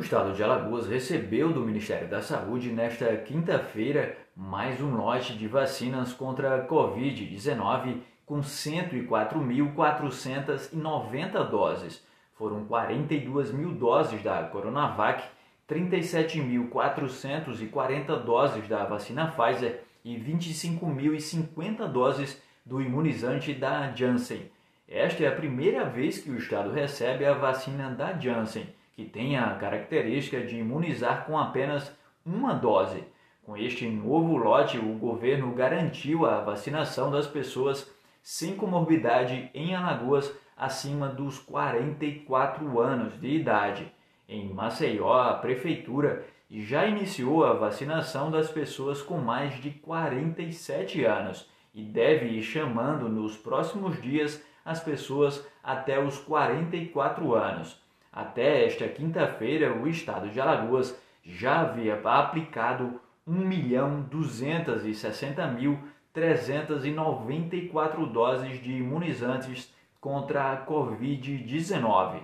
O estado de Alagoas recebeu do Ministério da Saúde nesta quinta-feira mais um lote de vacinas contra a Covid-19 com 104.490 doses. Foram 42 mil doses da Coronavac, 37.440 doses da vacina Pfizer e 25.050 doses do imunizante da Janssen. Esta é a primeira vez que o estado recebe a vacina da Janssen que tem a característica de imunizar com apenas uma dose. Com este novo lote, o governo garantiu a vacinação das pessoas sem comorbidade em Alagoas acima dos 44 anos de idade. Em Maceió, a prefeitura já iniciou a vacinação das pessoas com mais de 47 anos e deve ir chamando nos próximos dias as pessoas até os 44 anos. Até esta quinta-feira, o estado de Alagoas já havia aplicado 1.260.394 doses de imunizantes contra a Covid-19.